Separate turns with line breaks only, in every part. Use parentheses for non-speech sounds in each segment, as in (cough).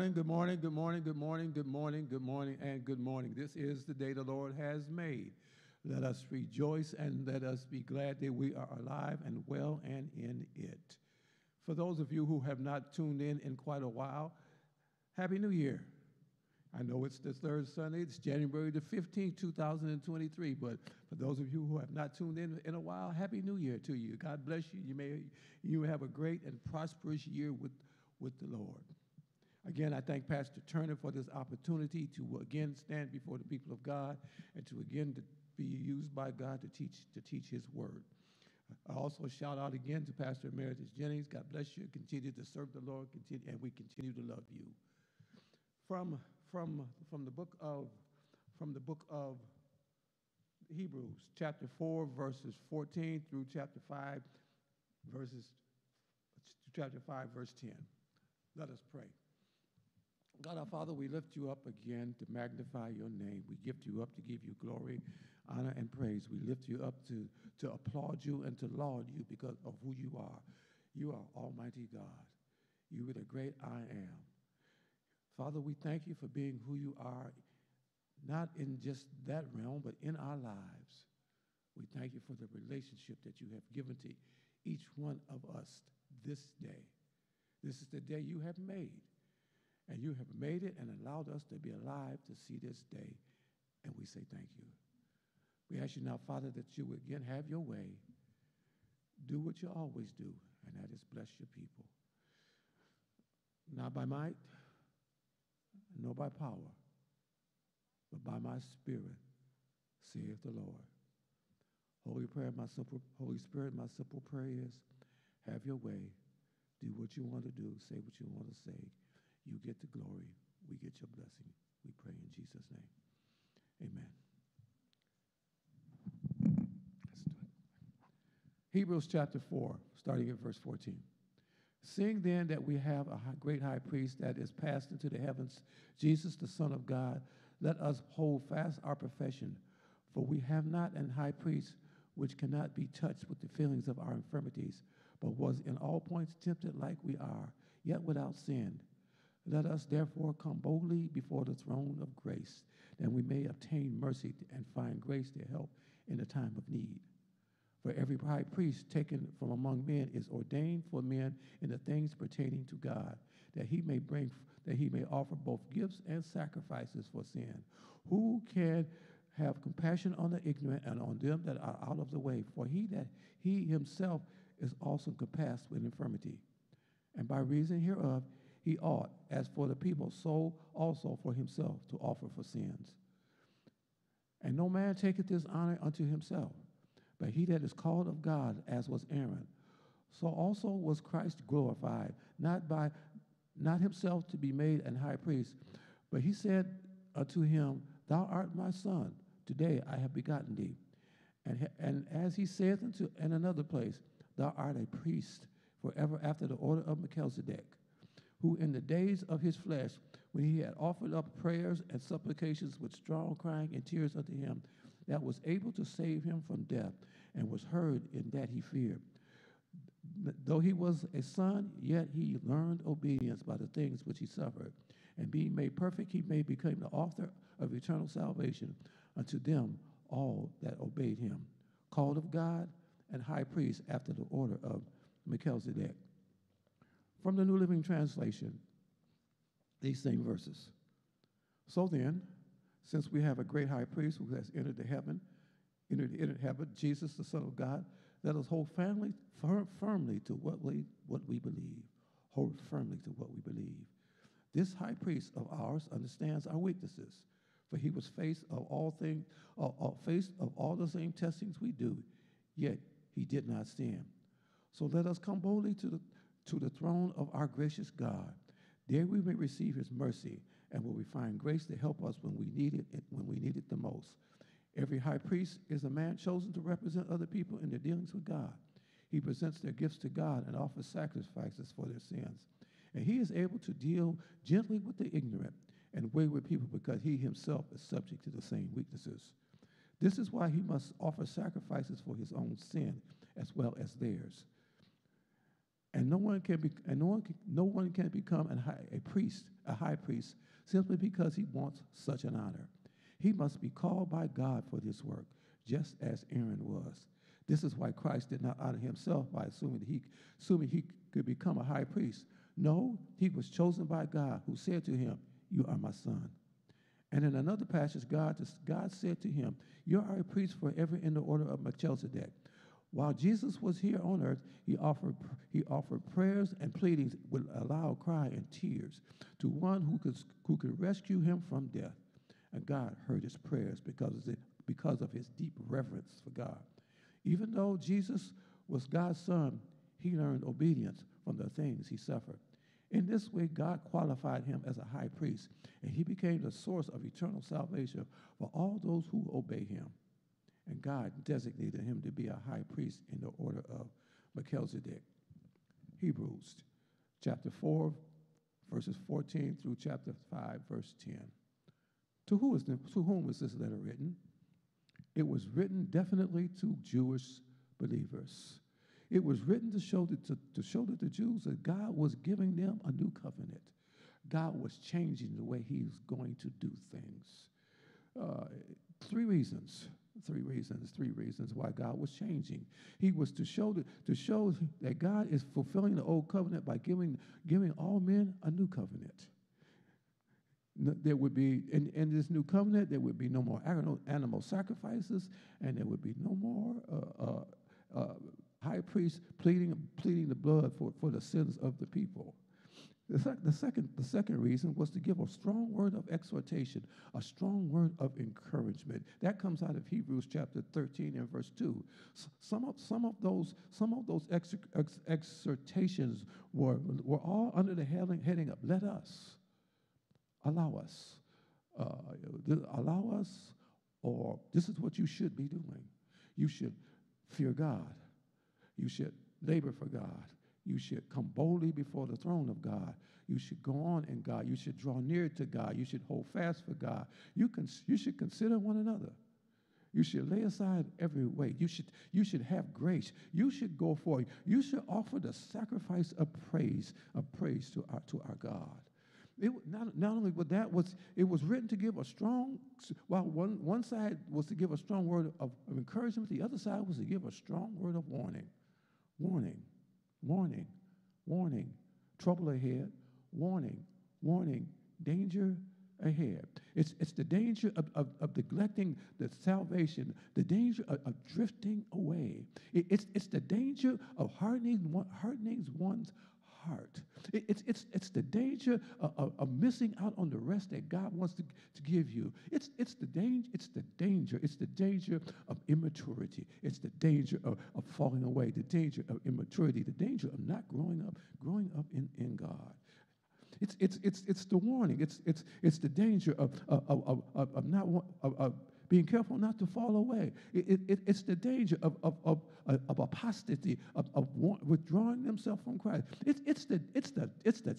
morning, good morning, good morning, good morning, good morning, good morning, and good morning. This is the day the Lord has made. Let us rejoice and let us be glad that we are alive and well and in it. For those of you who have not tuned in in quite a while, Happy New Year. I know it's the third Sunday, it's January the 15th, 2023, but for those of you who have not tuned in in a while, Happy New Year to you. God bless you. You may you have a great and prosperous year with, with the Lord. Again, I thank Pastor Turner for this opportunity to again stand before the people of God and to again to be used by God to teach to teach His word. I also shout out again to Pastor Emeritus Jennings. God bless you. Continue to serve the Lord, continue, and we continue to love you. From from from the book of from the book of Hebrews, chapter 4, verses 14 through chapter 5, verses chapter 5, verse 10. Let us pray. God our Father, we lift you up again to magnify your name. We lift you up to give you glory, honor, and praise. We lift you up to, to applaud you and to laud you because of who you are. You are Almighty God. You are the great I am. Father, we thank you for being who you are, not in just that realm, but in our lives. We thank you for the relationship that you have given to each one of us this day. This is the day you have made and you have made it and allowed us to be alive to see this day. And we say thank you. We ask you now, Father, that you would again have your way. Do what you always do, and that is bless your people. Not by might, nor by power, but by my spirit, saith the Lord. Holy prayer, my simple Holy Spirit, my simple prayer is have your way. Do what you want to do, say what you want to say. You get the glory. We get your blessing. We pray in Jesus' name. Amen. Hebrews chapter 4, starting at verse 14. Seeing then that we have a great high priest that is passed into the heavens, Jesus, the Son of God, let us hold fast our profession. For we have not an high priest which cannot be touched with the feelings of our infirmities, but was in all points tempted like we are, yet without sin. Let us therefore come boldly before the throne of grace, that we may obtain mercy and find grace to help in the time of need. For every high priest taken from among men is ordained for men in the things pertaining to God, that he may bring that he may offer both gifts and sacrifices for sin. Who can have compassion on the ignorant and on them that are out of the way? For he that he himself is also compassed with infirmity. And by reason hereof he ought, as for the people, so also for himself to offer for sins. And no man taketh this honor unto himself, but he that is called of God, as was Aaron. So also was Christ glorified, not by not himself to be made an high priest, but he said unto him, Thou art my son, today I have begotten thee. And, and as he saith unto in another place, Thou art a priest forever after the order of Melchizedek who in the days of his flesh, when he had offered up prayers and supplications with strong crying and tears unto him, that was able to save him from death, and was heard in that he feared. Though he was a son, yet he learned obedience by the things which he suffered. And being made perfect, he may become the author of eternal salvation unto them all that obeyed him, called of God and high priest after the order of Melchizedek. From the New Living Translation, these same verses. So then, since we have a great high priest who has entered the heaven, entered, entered heaven, Jesus, the Son of God, let us hold firmly, firm, firmly to what we, what we believe. Hold firmly to what we believe. This high priest of ours understands our weaknesses, for he was faced of all things, uh, uh, faced of all the same testings we do, yet he did not sin. So let us come boldly to the to the throne of our gracious God. There we may receive his mercy and will we find grace to help us when we need it when we need it the most. Every high priest is a man chosen to represent other people in their dealings with God. He presents their gifts to God and offers sacrifices for their sins. And he is able to deal gently with the ignorant and wayward people because he himself is subject to the same weaknesses. This is why he must offer sacrifices for his own sin as well as theirs. And no one can be, and no one can, no one can become a, high, a priest, a high priest, simply because he wants such an honor. He must be called by God for this work, just as Aaron was. This is why Christ did not honor himself by assuming he, assuming he could become a high priest. No, he was chosen by God, who said to him, "You are my son." And in another passage, God, God said to him, You are a priest forever in the order of Melchizedek. While Jesus was here on earth, he offered, he offered prayers and pleadings with a loud cry and tears to one who could, who could rescue him from death. And God heard his prayers because of, because of his deep reverence for God. Even though Jesus was God's son, he learned obedience from the things he suffered. In this way, God qualified him as a high priest, and he became the source of eternal salvation for all those who obey him. And God designated him to be a high priest in the order of Melchizedek. Hebrews chapter 4, verses 14 through chapter 5, verse 10. To, who is the, to whom was this letter written? It was written definitely to Jewish believers. It was written to show, that, to, to show that the Jews that God was giving them a new covenant. God was changing the way He's going to do things. Uh, three reasons three reasons, three reasons why God was changing. He was to show that, to show that God is fulfilling the old covenant by giving, giving all men a new covenant. There would be, in, in this new covenant, there would be no more animal sacrifices, and there would be no more uh, uh, uh, high priest pleading, pleading the blood for, for the sins of the people. The, sec- the, second, the second reason was to give a strong word of exhortation, a strong word of encouragement. That comes out of Hebrews chapter 13 and verse 2. S- some, of, some of those, some of those ex- ex- exhortations were, were all under the heading, heading of let us, allow us, uh, allow us, or this is what you should be doing. You should fear God. You should labor for God. You should come boldly before the throne of God. You should go on in God. You should draw near to God. You should hold fast for God. You, can, you should consider one another. You should lay aside every weight. You should, you should have grace. You should go forward. You should offer the sacrifice of praise, of praise to our, to our God. It, not, not only was that was it was written to give a strong while one, one side was to give a strong word of, of encouragement the other side was to give a strong word of warning warning warning, warning, trouble ahead, warning, warning, danger ahead. It's, it's the danger of, of, of neglecting the salvation, the danger of, of drifting away. It, it's, it's the danger of hardening, hardening one's heart. It, it's, it's, it's the danger of, of, of, missing out on the rest that God wants to, to give you. It's, it's, the danger, it's the danger. It's the danger of immaturity. It's the danger of, of falling away, the danger of immaturity, the danger of not growing up, growing up in, in God. It's, it's, it's, it's the warning. It's, it's, it's the danger of, of, of, of, of not of, of being careful not to fall away. It, it, it's the danger of, of, of, uh, of apostasy, of, of withdrawing themselves from Christ. It, it's, the, it's, the, it's the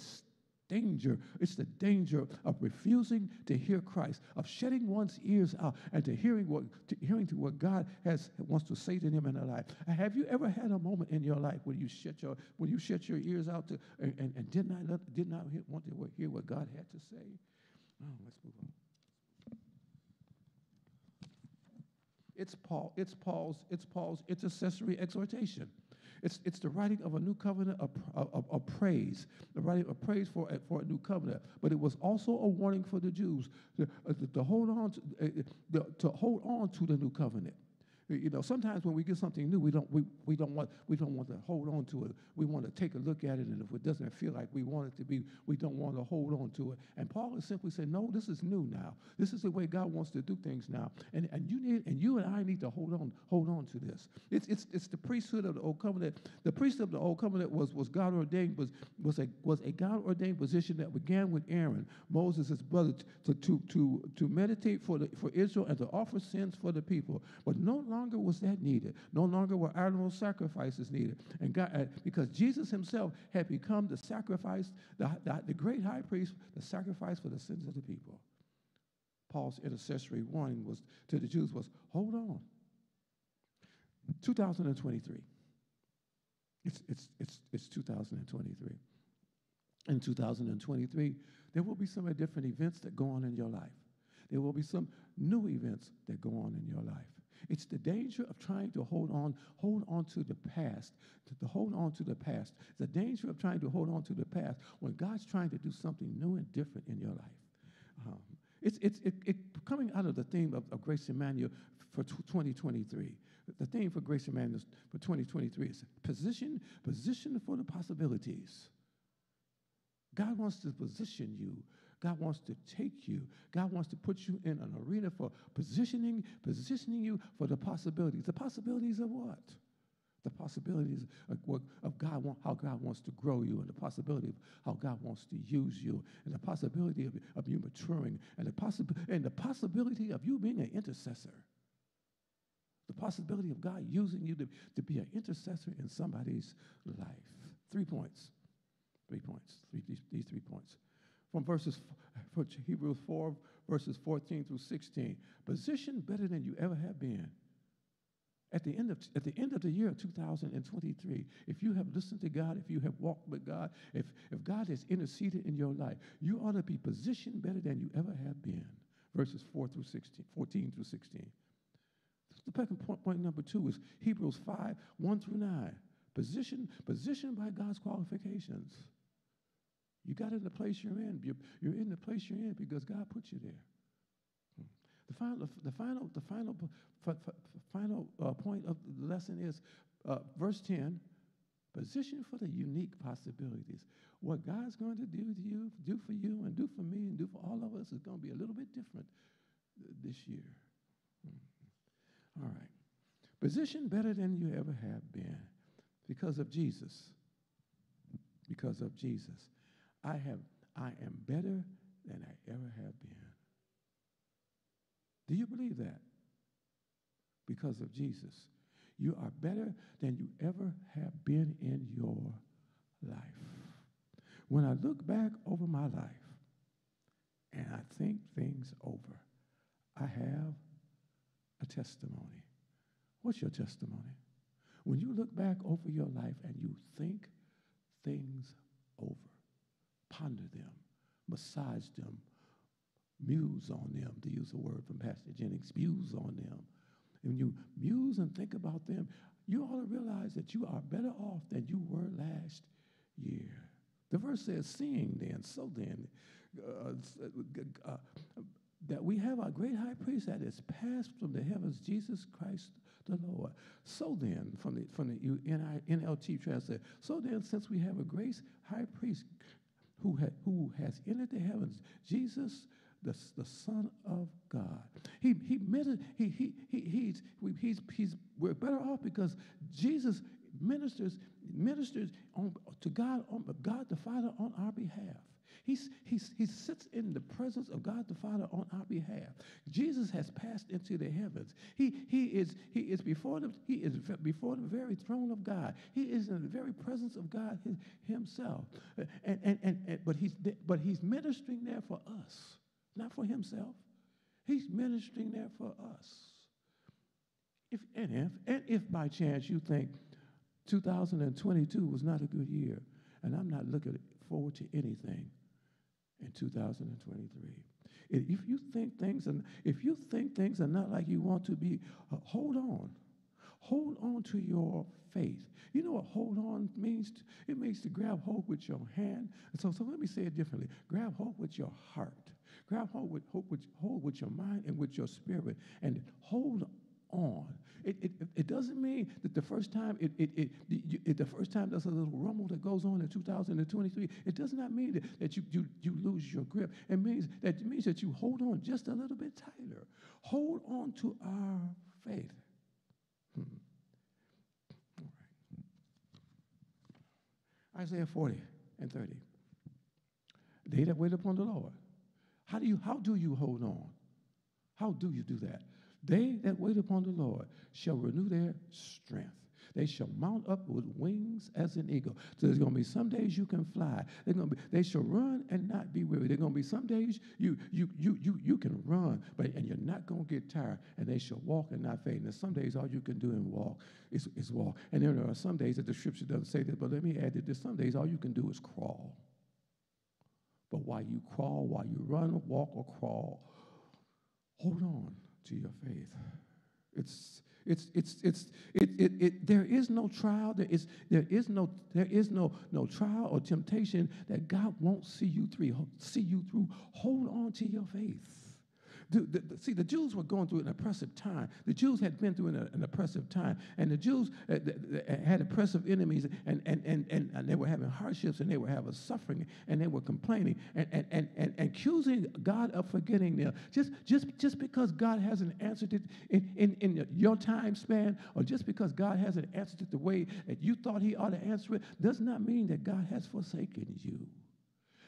danger. It's the danger of refusing to hear Christ, of shutting one's ears out and to hearing what to hearing to what God has wants to say to them in their life. Have you ever had a moment in your life when you shut your when you shut your ears out to and, and, and did not did not want to hear what God had to say? Oh, let's move on. It's Paul, it's Paul's, it's Paul's intercessory exhortation. It's, it's the writing of a new covenant of, of, of praise, the writing of praise for, for a new covenant. But it was also a warning for the Jews to, uh, to hold on to, uh, to hold on to the new covenant. You know, sometimes when we get something new, we don't, we, we, don't want, we don't want to hold on to it. We want to take a look at it, and if it doesn't feel like we want it to be, we don't want to hold on to it. And Paul is simply saying, no, this is new now. This is the way God wants to do things now. And, and, you, need, and you and I need to hold on, hold on to this. It's, it's, it's the priesthood of the Old Covenant. The priesthood of the Old Covenant was, was God ordained, was, was, a, was a God ordained position that began with Aaron, Moses' brother, to, to, to, to meditate for, the, for Israel and to offer sins for the people. But no longer was that needed. No longer were animal sacrifices needed. And God, uh, because Jesus himself had become the sacrifice, the, the, the great high priest, the sacrifice for the sins of the people. Paul's intercessory warning was to the Jews was, hold on. 2023. It's, it's, it's, it's 2023. In 2023, there will be some different events that go on in your life. There will be some new events that go on in your life. It's the danger of trying to hold on, hold on to the past, to, to hold on to the past. The danger of trying to hold on to the past when God's trying to do something new and different in your life. Um, it's, it's it, it, coming out of the theme of, of Grace Emmanuel for 2023. The theme for Grace Emmanuel for 2023 is position, position for the possibilities. God wants to position you God wants to take you. God wants to put you in an arena for positioning, positioning you for the possibilities. The possibilities of what? The possibilities of, God, how God wants to grow you, and the possibility of how God wants to use you, and the possibility of, of you maturing, and the, possi- and the possibility of you being an intercessor. The possibility of God using you to, to be an intercessor in somebody's life. Three points. Three points. Three, these, these three points from verses Hebrews 4, verses 14 through 16. Position better than you ever have been. At the, end of, at the end of the year of 2023, if you have listened to God, if you have walked with God, if, if God has interceded in your life, you ought to be positioned better than you ever have been. Verses 4 through 16, 14 through 16. The second point, point number two is Hebrews 5, 1 through 9. Position, positioned by God's qualifications. You got in the place you're in. You're, you're in the place you're in because God put you there. The final, the final, the final, final uh, point of the lesson is uh, verse 10 position for the unique possibilities. What God's going to do to you, do for you, and do for me, and do for all of us is going to be a little bit different this year. All right. Position better than you ever have been because of Jesus. Because of Jesus. I have I am better than I ever have been. Do you believe that? Because of Jesus. You are better than you ever have been in your life. When I look back over my life and I think things over, I have a testimony. What's your testimony? When you look back over your life and you think things over, ponder them, massage them, muse on them, to use a word from Pastor Jennings, muse on them. And when you muse and think about them, you ought to realize that you are better off than you were last year. The verse says, Seeing then, so then, uh, uh, that we have our great high priest that is passed from the heavens, Jesus Christ the Lord. So then, from the, from the NLT translation, so then, since we have a grace high priest who, ha- who has entered the heavens, Jesus, the, the Son of God. He, he, he, he, he, he's, he's, he's, we're better off because Jesus ministers, ministers on, to God, on, God the Father on our behalf. He's, he's, he sits in the presence of God the Father on our behalf. Jesus has passed into the heavens. He, he, is, he, is before the, he is before the very throne of God. He is in the very presence of God himself. Uh, and, and, and, and, but, he's, but he's ministering there for us, not for himself. He's ministering there for us. If, and, if, and if by chance you think 2022 was not a good year, and I'm not looking forward to anything, in 2023. If you think things and if you think things are not like you want to be, uh, hold on. Hold on to your faith. You know what hold on means? It means to grab hold with your hand. So, so let me say it differently. Grab hold with your heart. Grab hold with, hold with, hold with your mind and with your spirit and hold on. It, it, it doesn't mean that the first time it, it, it, it, the first time there's a little rumble that goes on in 2023, it does not mean that, that you, you, you lose your grip. It means that it means that you hold on just a little bit tighter. Hold on to our faith. Hmm. Isaiah 40 and 30. They that wait upon the Lord. How do you how do you hold on? How do you do that? They that wait upon the Lord shall renew their strength. They shall mount up with wings as an eagle. So there's going to be some days you can fly. They're going to be, they shall run and not be weary. There's going to be some days you you you you you can run, but and you're not going to get tired. And they shall walk and not faint. And some days all you can do and walk is, is walk. And there are some days that the scripture doesn't say this, but let me add that there's some days all you can do is crawl. But while you crawl, while you run, walk, or crawl, hold on to your faith. It's it's it's it's it, it, it there is no trial, there is there is no there is no no trial or temptation that God won't see you through see you through. Hold on to your faith. The, the, the, see, the Jews were going through an oppressive time. The Jews had been through an, an oppressive time, and the Jews uh, had oppressive enemies, and, and, and, and, and, they were having hardships, and they were having suffering, and they were complaining, and, and, and, and, accusing God of forgetting them. Just, just, just because God hasn't answered it in, in, in your time span, or just because God hasn't answered it the way that you thought He ought to answer it, does not mean that God has forsaken you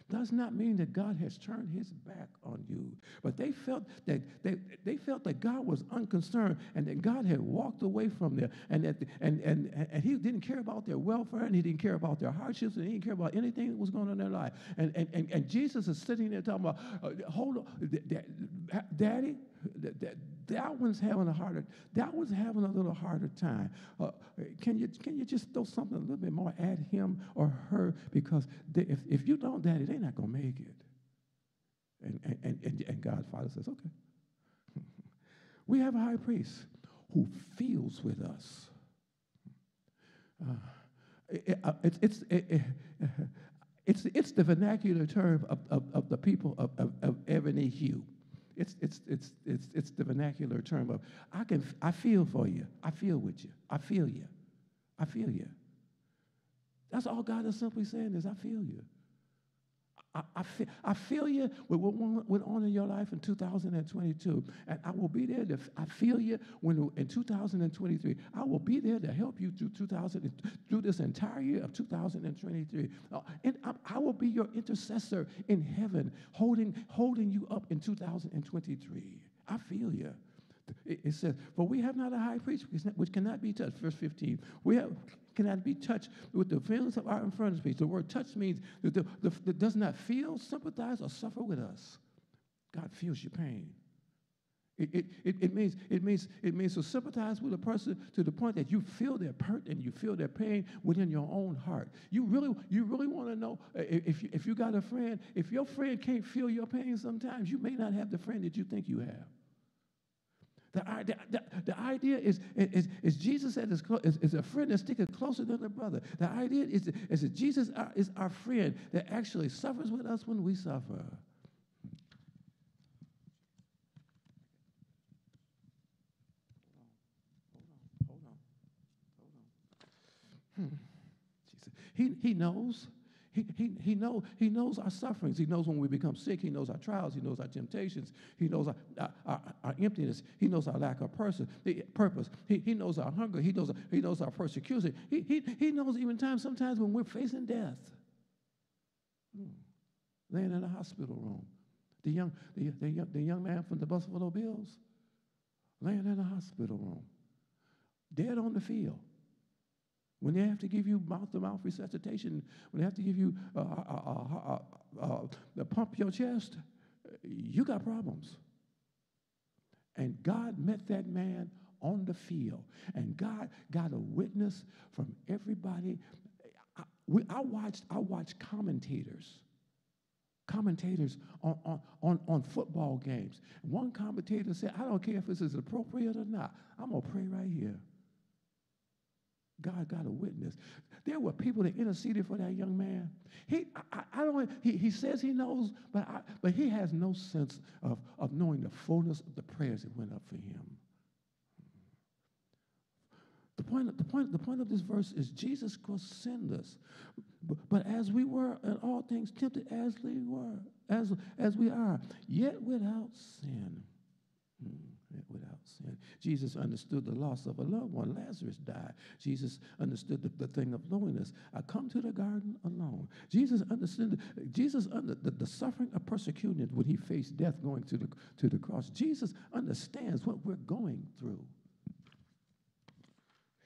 does not mean that God has turned his back on you. But they felt that they, they felt that God was unconcerned and that God had walked away from them and that and, and, and he didn't care about their welfare and he didn't care about their hardships and he didn't care about anything that was going on in their life. And, and, and, and Jesus is sitting there talking about, uh, hold on, Daddy, that, that that one's having a harder, that one's having a little harder time. Uh, can, you, can you just throw something a little bit more at him or her? Because they, if, if you don't, Daddy, they're not going to make it. And, and, and, and God, Father says, okay. (laughs) we have a high priest who feels with us. Uh, it, uh, it, it's, it, (laughs) it's, it's the vernacular term of, of, of the people of, of, of ebony hue. It's, it's, it's, it's, it's the vernacular term of, I, can, I feel for you. I feel with you. I feel you. I feel you. That's all God is simply saying is, I feel you. I, I, feel, I feel you with what went on in your life in 2022. And I will be there. To, I feel you when in 2023. I will be there to help you through 2000, through this entire year of 2023. Uh, and I, I, will be your intercessor in heaven, holding, holding you up in 2023. I feel you. It, says, For we have not a high priest which cannot be touched. Verse 15. We have cannot be touched with the feelings of our infirmities. The word touch means that, the, the, that does not feel, sympathize, or suffer with us. God feels your pain. It, it, it, it, means, it, means, it means to sympathize with a person to the point that you feel their hurt and you feel their pain within your own heart. You really, you really want to know if you, if you got a friend, if your friend can't feel your pain sometimes, you may not have the friend that you think you have. The, the, the idea is, is, is Jesus said is, is, is, a friend that's sticking closer than a brother. The idea is, is that Jesus is our friend that actually suffers with us when we suffer. Hmm. He, he knows. He, he, he, know, he knows our sufferings. He knows when we become sick. He knows our trials. He knows our temptations. He knows our, our, our, our emptiness. He knows our lack of person, purpose. He, he knows our hunger. He knows, he knows our persecution. He, he, he knows even times, sometimes when we're facing death. Hmm. Laying in a hospital room. The young, the, the, young, the young man from the Buffalo Bills laying in a hospital room. Dead on the field when they have to give you mouth-to-mouth resuscitation, when they have to give you uh, uh, uh, pump your chest, you got problems. And God met that man on the field, and God got a witness from everybody. I, we, I watched. I watched commentators commentators on, on, on, on, football games. One commentator said, I don't care if this is appropriate or not. I'm going to pray right here. God got a witness. There were people that interceded for that young man. He, I, I don't, he, he says he knows, but, I, but he has no sense of, of knowing the fullness of the prayers that went up for him. The point, the, point, the point of this verse is Jesus Christ sent us. But, but as we were in all things tempted as we were, as, as we are, yet without sin. Hmm without sin. Jesus understood the loss of a loved one. Lazarus died. Jesus understood the, the thing of loneliness. I come to the garden alone. Jesus understood Jesus under the, the suffering of persecution when he faced death going to the, to the cross. Jesus understands what we're going through.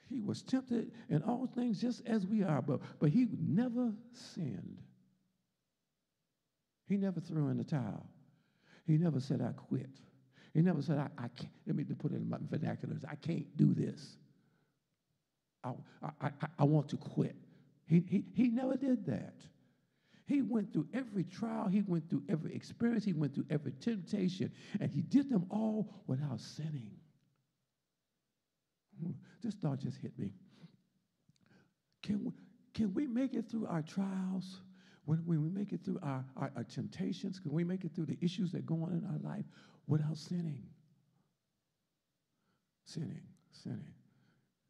He was tempted in all things just as we are, but, but he never sinned. He never threw in the towel. He never said, I quit. He never said, I, I can't, let me put it in my vernaculars, I can't do this. I, I, I, want to quit. He, he, he never did that. He went through every trial, he went through every experience, he went through every temptation, and he did them all without sinning. This thought just hit me. Can we, can we make it through our trials? When, when we make it through our, our, our temptations, can we make it through the issues that go on in our life without sinning? Sinning, sinning.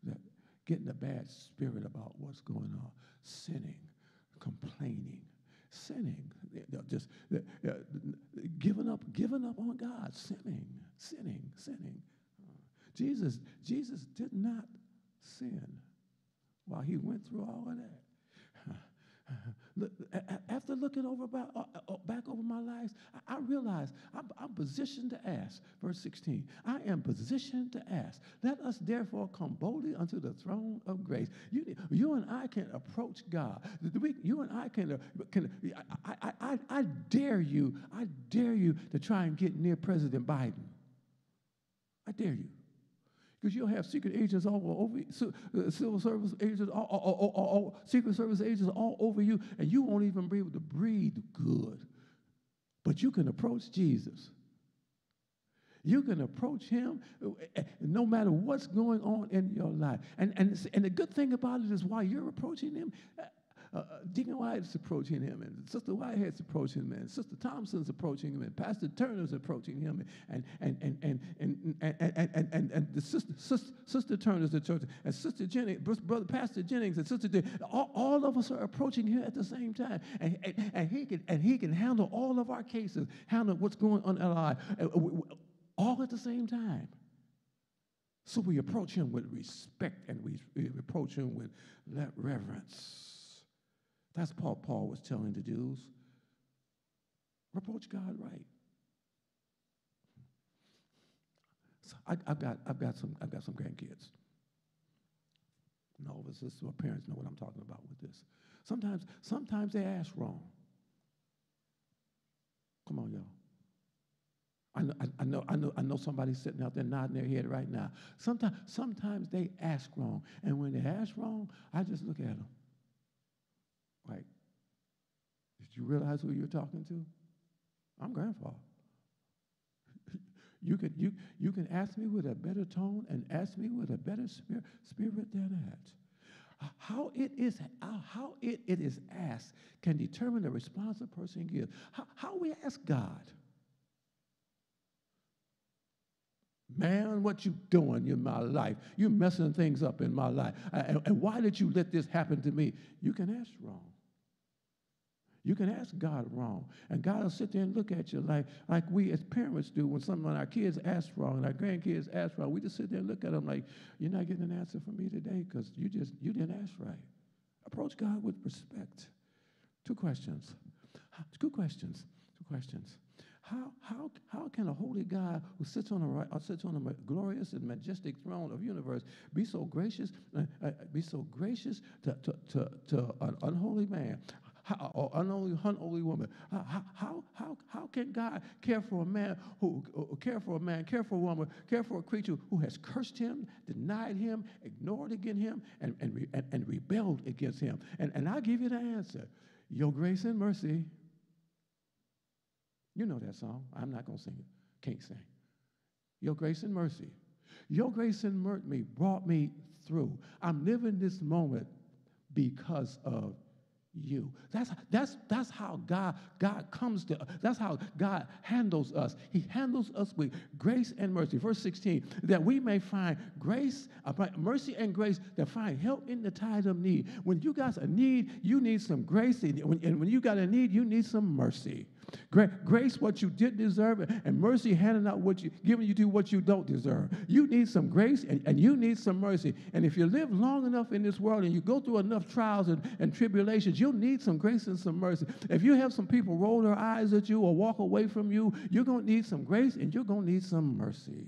That getting a bad spirit about what's going on, sinning, complaining, sinning, just giving up, giving up on God, sinning, sinning, sinning. Jesus, Jesus did not sin while he went through all of that. (laughs) After looking over about, uh, uh, back over my life, I, realize I'm, I'm, positioned to ask. Verse 16, I am positioned to ask. Let us therefore come boldly unto the throne of grace. You, you and I can approach God. We, you and I can, uh, can I, I, I, I dare you, I dare you to try and get near President Biden. I dare you because you'll have secret agents all over uh, civil service agents, all, all, all, all, secret service agents all over you, and you won't even be able to breathe good. But you can approach Jesus. You can approach him uh, uh, no matter what's going on in your life. And, and, and the good thing about it is while you're approaching him, uh, uh, Deacon White's approaching him, and Sister Whitehead's approaching him, and Sister Thompson's approaching him, and Pastor Turner's approaching him, and and and and and and and, and, and, and the sister, sister Sister Turner's the church, and Sister Jennings, brother Pastor Jennings, and Sister Jennings, all, all of us are approaching him at the same time, and, and, and he can and he can handle all of our cases, handle what's going on in our life, all at the same time. So we approach him with respect and we, we approach him with that reverence. That's what Paul was telling the Jews. Approach God right. So I, have got, I've got some, I've got some grandkids. No, this is my parents know what I'm talking about with this. Sometimes, sometimes they ask wrong. Come on, y'all. I know, I, know, I know, I know somebody sitting out there nodding their head right now. Sometimes, sometimes they ask wrong, and when they ask wrong, I just look at them. Like, did you realize who you're talking to? I'm grandfather. (laughs) you can you you can ask me with a better tone and ask me with a better spirit, spirit than that. How it is uh, how it, it is asked can determine the response a person gives. How, how we ask God. Man, what you doing in my life? You're messing things up in my life. And, and why did you let this happen to me? You can ask wrong. You can ask God wrong, and God will sit there and look at you like, like we as parents do when some of our kids ask wrong and our grandkids ask wrong. We just sit there and look at them like, you're not getting an answer from me today because you just you didn't ask right. Approach God with respect. Two questions. Two questions. Two questions. How, how, how can a holy God who sits on a right, or sits on a glorious and majestic throne of universe be so gracious, uh, uh, be so gracious to, to, to, to an unholy man? How, or unholy, unholy woman. How, how, how, how can God care for a man who, uh, uh, care for a man, care for a woman, care for a creature who has cursed him, denied him, ignored against him, and, and, and, and rebelled against him? And, and I'll give you the answer. Your grace and mercy. You know that song. I'm not going to sing it. Can't sing. Your grace and mercy. Your grace and mercy brought me through. I'm living this moment because of you. That's, that's, that's how God, God comes to That's how God handles us. He handles us with grace and mercy. Verse 16, that we may find grace, uh, mercy and grace that find help in the time of need. When you got a need, you need some grace. And when, and when you got a need, you need some mercy. Grace, what you didn't deserve, and mercy, handing out what you, giving you to what you don't deserve. You need some grace and, and you need some mercy. And if you live long enough in this world and you go through enough trials and, and tribulations, you'll need some grace and some mercy. If you have some people roll their eyes at you or walk away from you, you're going to need some grace and you're going to need some mercy.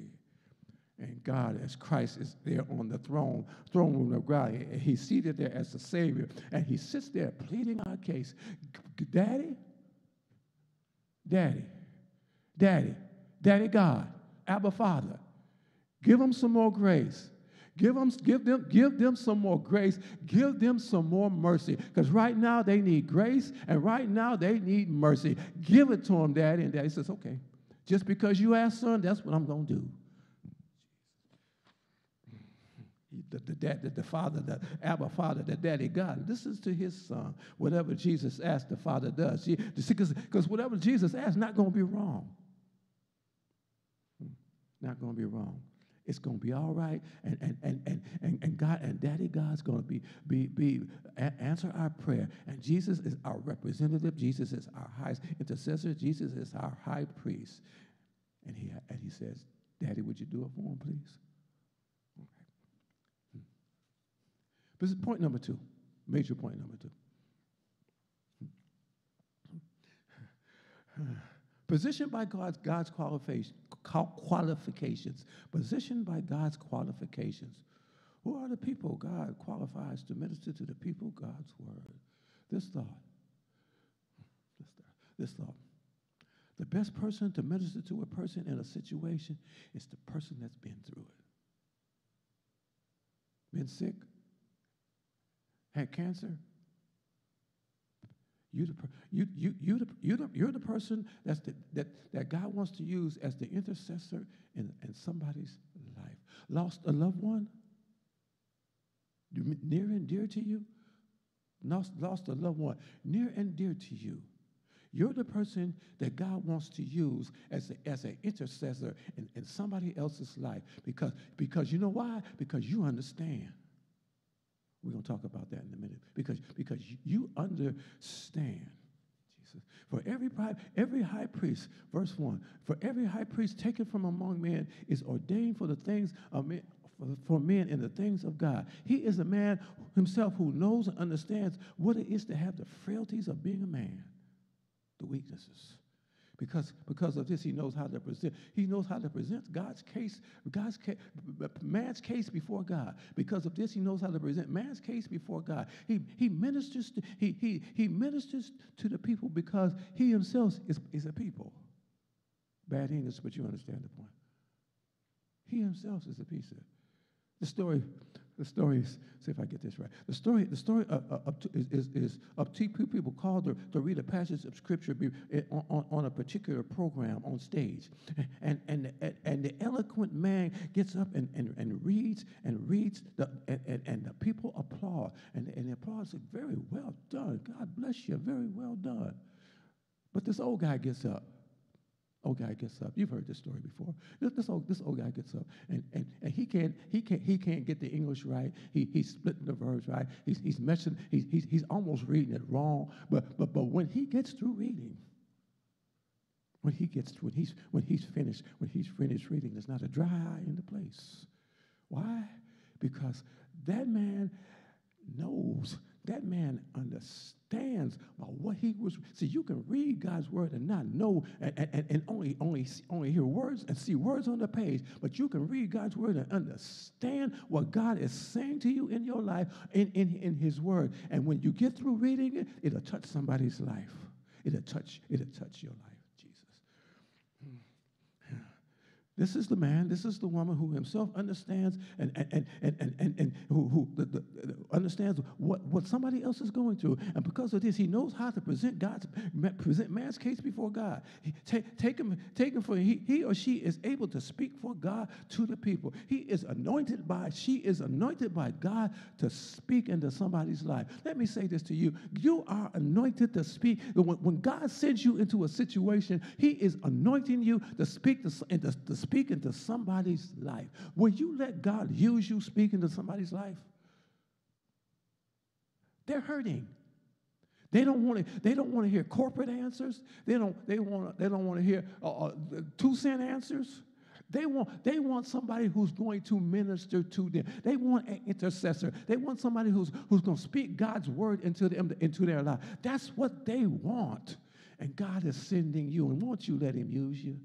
And God, as Christ is there on the throne, throne room of God, and he's seated there as the Savior, and he sits there pleading our case. Daddy, Daddy, Daddy, Daddy God, Abba Father, give them some more grace. Give them, give them, give them some more grace. Give them some more mercy. Because right now they need grace, and right now they need mercy. Give it to them, Daddy. And Daddy says, okay. Just because you asked, son, that's what I'm going to do. The, the, dad, the, the father, the Abba Father, the daddy God listens to his son. Whatever Jesus asks, the Father does. Because whatever Jesus asks, not going to be wrong. Hmm. Not going to be wrong. It's going to be all right. And, and, and, and, and, and God and Daddy God's going to be, be, be a- answer our prayer. And Jesus is our representative. Jesus is our highest intercessor. Jesus is our high priest. And he, and he says, Daddy, would you do it for him, please? This is point number two, major point number two. Positioned by God's, God's qualifications, positioned by God's qualifications. Who are the people God qualifies to minister to the people God's word? This thought, this thought, this thought. The best person to minister to a person in a situation is the person that's been through it. Been sick, had cancer, you the, you, you, you the, you the, you're the person that's the, that, that God wants to use as the intercessor in, in somebody's life. Lost a loved one, near and dear to you, lost, lost a loved one, near and dear to you. You're the person that God wants to use as, a, as an intercessor in, in somebody else's life because, because you know why? Because you understand. We're going to talk about that in a minute because, because you understand. Jesus. For every, every high priest, verse 1, for every high priest taken from among men is ordained for the things of men, for, for men in the things of God. He is a man himself who knows and understands what it is to have the frailties of being a man, the weaknesses. Because, because of this, he knows how to present. He knows how to present God's case, God's man's case before God. Because of this, he knows how to present man's case before God. He, he ministers to, he, he, he ministers to the people because he himself is, is a people. Bad English, but you understand the point. He himself is a piece of the story the story is, see if I get this right. The story, the story of, of, is, is, is of two people called to, to read a passage of scripture eh, on, on a particular program on stage. (laughs) And, and, and the eloquent man gets up and, and, and reads and reads, the, and, and, and the people applaud. And, and the applause is very well done. God bless you, very well done. But this old guy gets up old guy gets up. You've heard this story before. This, old, this old guy gets up, and, and, and he, can't, he, can't, he can't get the English right. He, he's splitting the verbs right. He's, he's messing, he's, he's, he's almost reading it wrong. But, but, but when he gets through reading, when he gets when he's when he's finished when he's finished reading, there's not a dry eye in the place. Why? Because that man knows that man understands about what he was. See, you can read God's word and not know and, and, and only, only, only hear words and see words on the page, but you can read God's word and understand what God is saying to you in your life in, in, in his word. And when you get through reading it, it'll touch somebody's life. It'll touch, it'll touch your life. This is the man, this is the woman who himself understands and, and, and, and, and, and, who, who the, the, understands what, what somebody else is going through. And because of this, he knows how to present God's present man's case before God. He, take, take him, take him for he, he or she is able to speak for God to the people. He is anointed by, she is anointed by God to speak into somebody's life. Let me say this to you. You are anointed to speak. When, when God sends you into a situation, he is anointing you to speak to, to, to speak to somebody's life. Will you let God use you speaking to somebody's life? They're hurting. They don't want to. They don't want to hear corporate answers. They don't. They want. They don't want to hear uh, uh, two cent answers. They want. They want somebody who's going to minister to them. They want an intercessor. They want somebody who's who's going to speak God's word into them into their life. That's what they want. And God is sending you. And won't you let Him use you?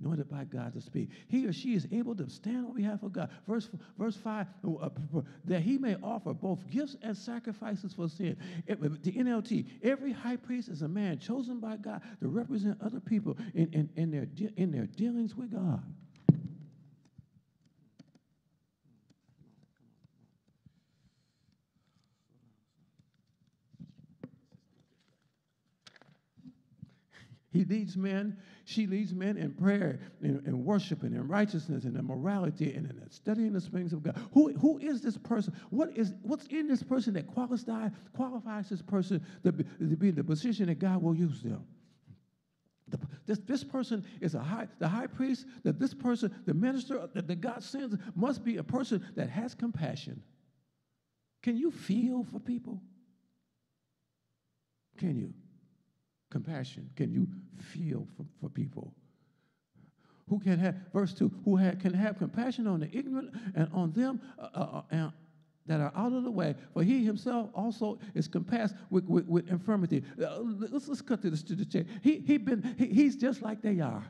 Anointed by God to speak. He or she is able to stand on behalf of God. Verse, verse 5, uh, uh, uh that he may offer both gifts and sacrifices for sin. It, uh, the NLT, every high priest is a man chosen by God to represent other people in, in, in, their, in their dealings with God. He leads men, she leads men in prayer and, and worship and in righteousness and in morality and in studying the springs of God. Who, who is this person? What is what's in this person that qualifies, qualifies this person to be, to be in the position that God will use them? The, this, this person is a high, the high priest, that this person, the minister that, that God sends, must be a person that has compassion. Can you feel for people? Can you? Compassion? Can you feel for, for people? Who can have, verse 2, who ha- can have compassion on the ignorant and on them uh, uh, uh, that are out of the way, for he himself also is compassed with, with, with infirmity. Uh, let's, let's cut to this to the chase. He, he been, he, he's just like they are.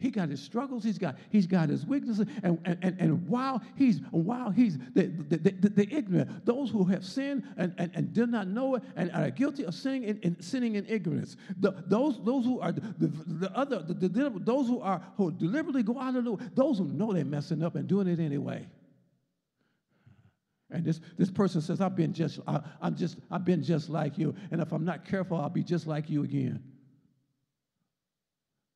He got his struggles, he's got, he's got his weaknesses, and, and, and while he's while he's the, the, the, the ignorant, those who have sinned and, and, and do not know it and are guilty of sinning in, in sinning in ignorance. The, those, those who are the, the other, the, the, those who are who deliberately go out of the those who know they're messing up and doing it anyway. And this, this person says, I've been just, I, I'm just, I've been just like you. And if I'm not careful, I'll be just like you again.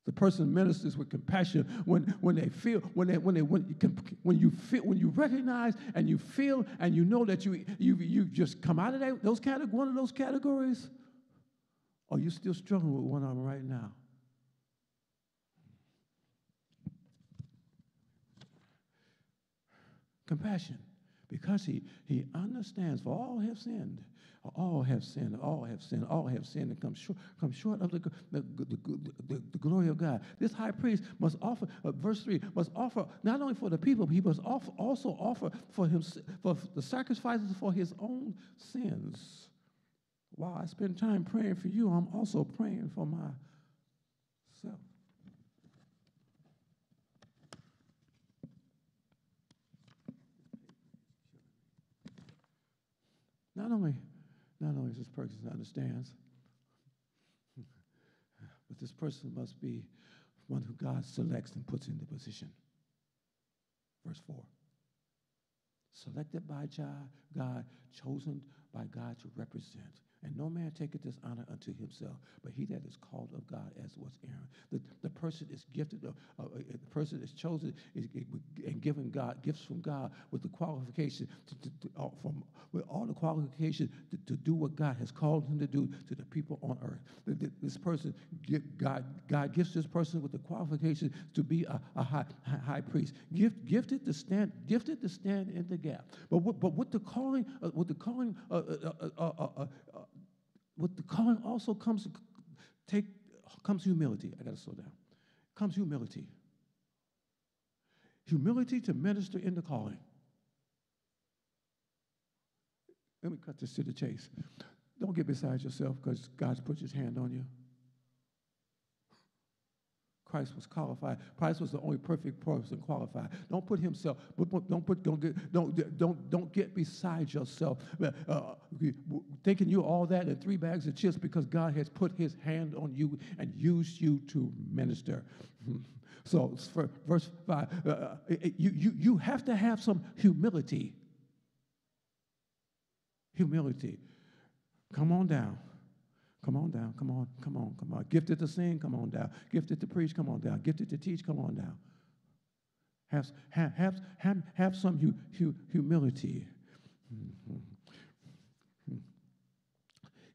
The person ministers with compassion when, when they feel, when they, when they, when you, when you feel, when you recognize and you feel and you know that you, you, you just come out of that, those one of those categories, or you still struggling with one of them right now? Compassion, because he, he understands for all have sinned all have sinned, all have sinned, all have sinned and come short, come short of the, the, the, the, glory of God. This high priest must offer, uh, verse 3, must offer not only for the people, but he must offer, also offer for, him, for the sacrifices for his own sins. While I spend time praying for you, I'm also praying for myself. Not only not only does this person understands, but this person must be one who God selects and puts in the position. Verse 4. Selected by God, chosen by God to represent and no man taketh this honor unto himself, but he that is called of God, as was Aaron. The, the person is gifted, uh, uh, uh the person is chosen is, and given God gifts from God with the qualification to, to, to uh, from with all the qualifications to, to, do what God has called him to do to the people on earth. This person, God, God gifts this person with the qualification to be a, a high, high priest, Gift, gifted to stand, gifted to stand in the gap. But with, but with the calling, uh, with the calling uh, with the calling also comes take comes humility. I got to slow down. Comes humility. Humility to minister in the calling. Let me cut this to the chase. Don't get beside yourself because God's put his hand on you. Christ was qualified. Christ was the only perfect person qualified. Don't put himself. Don't put. Don't get. Don't don't don't get beside yourself, uh, thinking you're all that and three bags of chips because God has put His hand on you and used you to minister. (laughs) So, for verse five, uh, uh you you you have to have some humility. Humility. Come on down. Come on down. Come on. Come on. Come on. Gifted to sing. Come on down. Gifted to preach. Come on down. Gifted to teach. Come on down. Have, have, have, have, have some hu, hu, humility.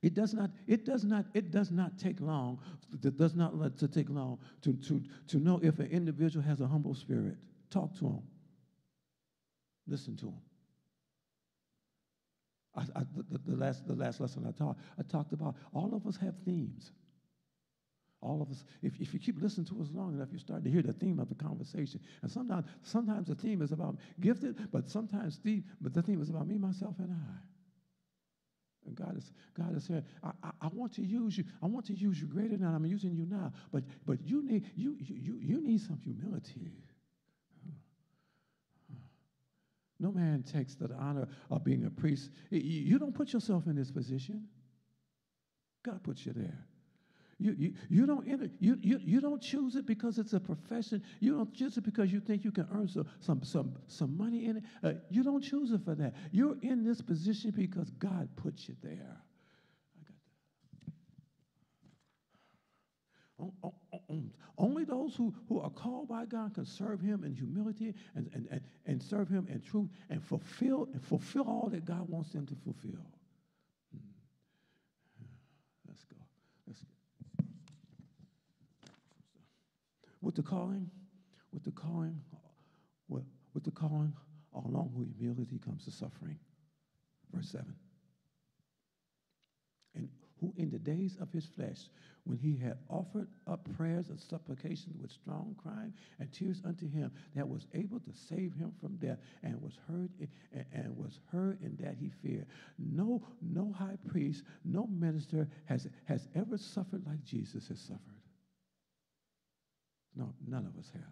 It does not, it does not, it does not take long, it does not let to take long to, to, to know if an individual has a humble spirit. Talk to him. Listen to him. I, I, the, the, last, the last lesson I taught, I talked about all of us have themes. All of us, if, if you keep listening to us long enough, you start to hear the theme of the conversation. And sometimes, sometimes the theme is about gifted, but sometimes the, but the theme is about me, myself, and I. And God is, God is saying, I, I, I want to use you. I want to use you greater than I'm using you now. But, but you, need, you, you, you, you need some humility. No man takes the honor of being a priest. You don't put yourself in this position. God puts you there. You, you, you, don't enter, you, you, you don't choose it because it's a profession. You don't choose it because you think you can earn some, some, some, some money in it. Uh, you don't choose it for that. You're in this position because God put you there. Only those who, who are called by God can serve Him in humility and, and, and, and serve Him in truth and fulfill, and fulfill all that God wants them to fulfill. Hmm. Let's go. Let's go. With the calling, with the calling, with, with the calling, along with humility comes the suffering. Verse 7 and who in the days of his flesh when he had offered up prayers and supplications with strong crying and tears unto him that was able to save him from death and was heard in, and was heard in that he feared. No no high priest no minister has has ever suffered like jesus has suffered. No none of us have.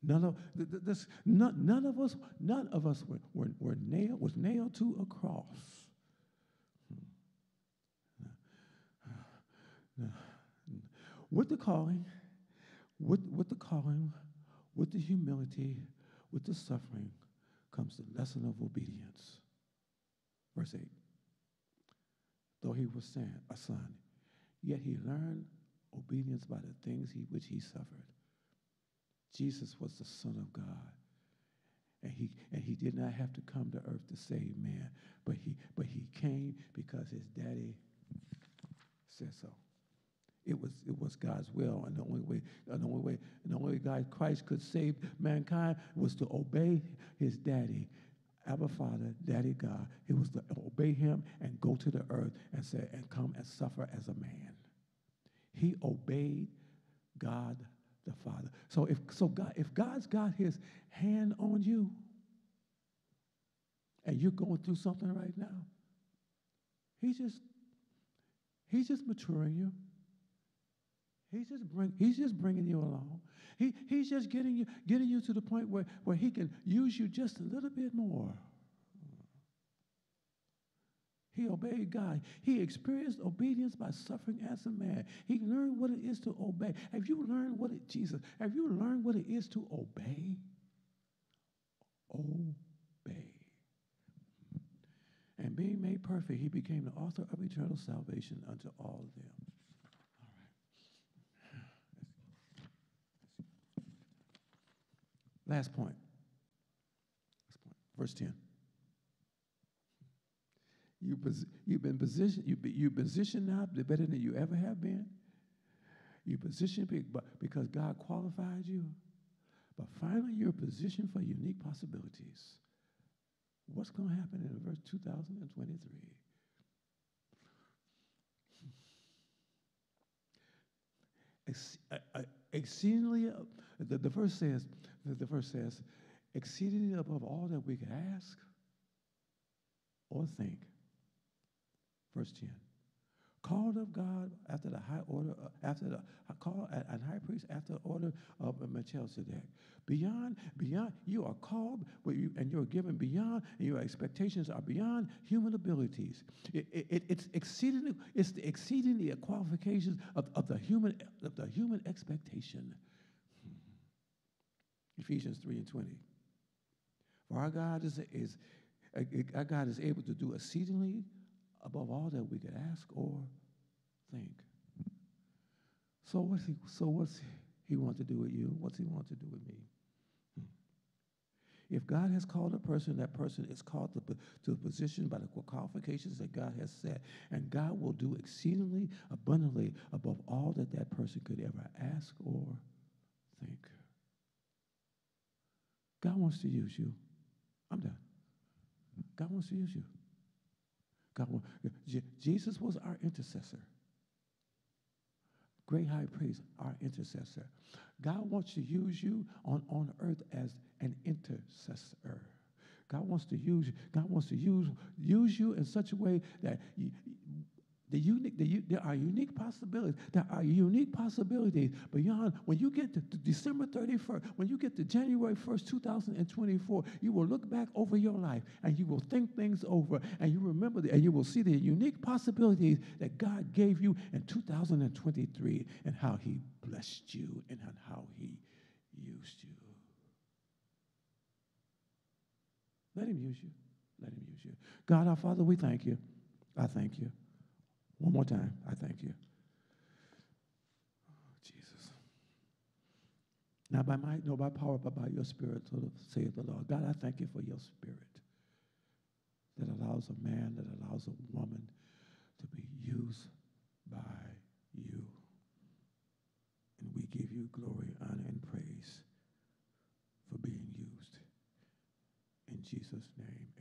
None of this, none, none of us, none of us were, were, were nailed, was nailed to a cross. With the calling, with, with the calling, with the humility, with the suffering comes the lesson of obedience. Verse 8. Though he was a son, yet he learned obedience by the things he, which he suffered. Jesus was the Son of God. And he, and he did not have to come to earth to save man, but he, but he came because his daddy said so. It was, it was God's will. And the only way, and the only way, and the only way God Christ could save mankind was to obey his daddy, Abba Father, Daddy God. It was to obey him and go to the earth and say, and come and suffer as a man. He obeyed God the Father. So if so God, if God's got his hand on you and you're going through something right now, he's just he's just maturing you. He's just, bring, he's just bringing you along. He, he's just getting you, getting you to the point where, where he can use you just a little bit more. He obeyed God. He experienced obedience by suffering as a man. He learned what it is to obey. Have you learned what it, Jesus, have you learned what it is to obey? Obey. And being made perfect, he became the author of eternal salvation unto all of them. Last point. Last point. Verse 10. You pos- you've been positioned, you've been, you've positioned now better than you ever have been. You positioned because God qualified you. But finally, you're positioned for unique possibilities. What's going to happen in verse 2023? Ex- uh, uh, exceedingly, uh, the, the verse says, the, verse says, exceedingly above all that we can ask or think. Verse 10. Called of God after the high order, uh, after the call and high priest after the order of Melchizedek. Beyond, beyond, you are called, you, and you're given beyond, and your expectations are beyond human abilities. It, it, it's exceedingly, it's the exceedingly qualifications of, of the human, of the human expectation. Ephesians 3 and 20. For our God is, is our God is able to do exceedingly above all that we could ask or think. So what's he, so what's he want to do with you? What's he want to do with me? Hmm. If God has called a person, that person is called to, to a position by the qualifications that God has set. And God will do exceedingly abundantly above all that that person could ever ask or think. God wants to use you. I'm done. God wants to use you. God, Jesus was our intercessor. Great high priest, our intercessor. God wants to use you on, on earth as an intercessor. God wants to use you. God wants to use, use you in such a way that you, the unique, the, there are unique possibilities. There are unique possibilities beyond when you get to, to, December 31st, when you get to January 1st, 2024, you will look back over your life and you will think things over and you remember the, and you will see the unique possibilities that God gave you in 2023 and how He blessed you and how He used you. Let Him use you. Let Him use you. God, our Father, we thank you. I thank you. One more time, I thank you. Oh, Jesus. Not by might, nor by power, but by your spirit, saith the Lord. God, I thank you for your spirit that allows a man, that allows a woman to be used by you. And we give you glory, honor, and praise for being used. In Jesus' name.